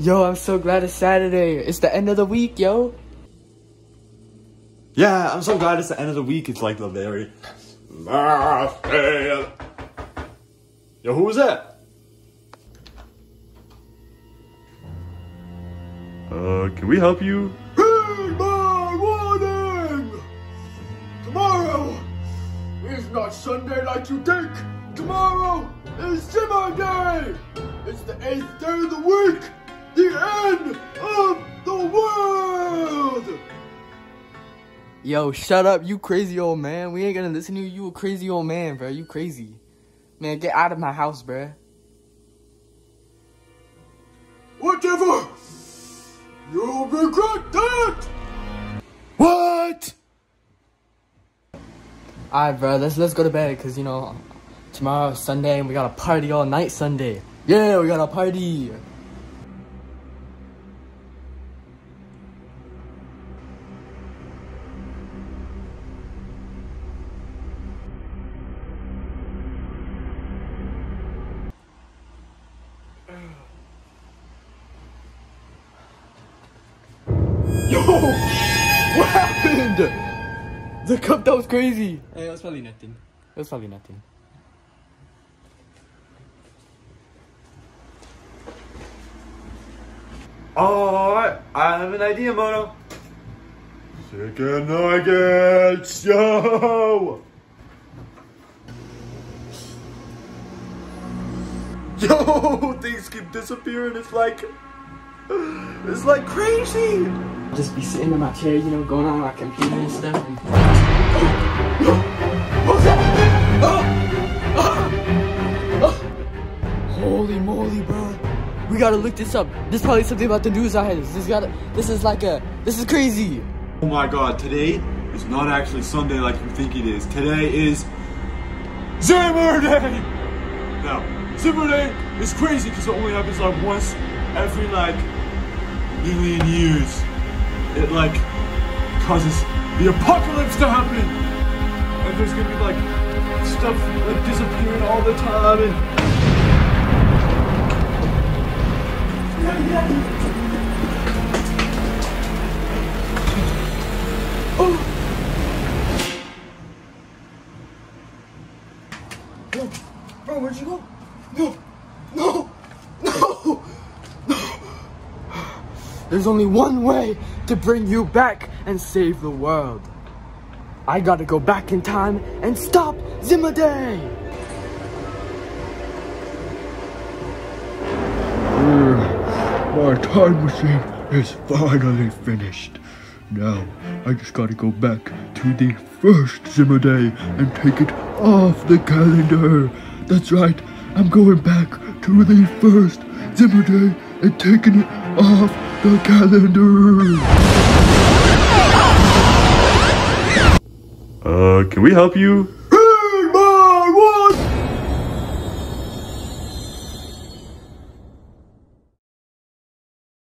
Yo, I'm so glad it's Saturday. It's the end of the week, yo. Yeah, I'm so glad it's the end of the week. It's like the very last day. Yo, who was that? Uh, can we help you? Heed my warning! Tomorrow is not Sunday like you think. Tomorrow is Zimmer Day. It's the eighth day of the week. Yo, shut up, you crazy old man. We ain't gonna listen to you. You a crazy old man, bro. You crazy. Man, get out of my house, bro. Whatever. You'll regret that. What? Alright, bro. Let's let's go to bed, cause you know tomorrow's Sunday and we got a party all night Sunday. Yeah, we got a party. Yo, what happened? The cup that was crazy. Eh, hey, it was probably nothing. It was probably nothing. Alright, I have an idea, Mono. Chicken nuggets, yo! Yo, things keep disappearing. It's like, it's like crazy. Just be sitting in my chair, you know, going on my computer and stuff. And... Holy moly, bro! We gotta look this up. This probably something about the news items. This gotta. This is like a. This is crazy. Oh my god, today is not actually Sunday like you think it is. Today is Zimmer Day! Now, Zimmer Day is crazy because it only happens like once every like million years. It like causes the apocalypse to happen. And there's gonna be like stuff like disappearing all the time and Oh. Bro, where'd you go? No, no, no. There's only one way to bring you back and save the world. I gotta go back in time and stop Zimmer Day. Mm, my time machine is finally finished. Now, I just gotta go back to the first Zimmer Day and take it off the calendar. That's right, I'm going back to the first Zimmer Day and taking it off the calendar. Uh, can we help you?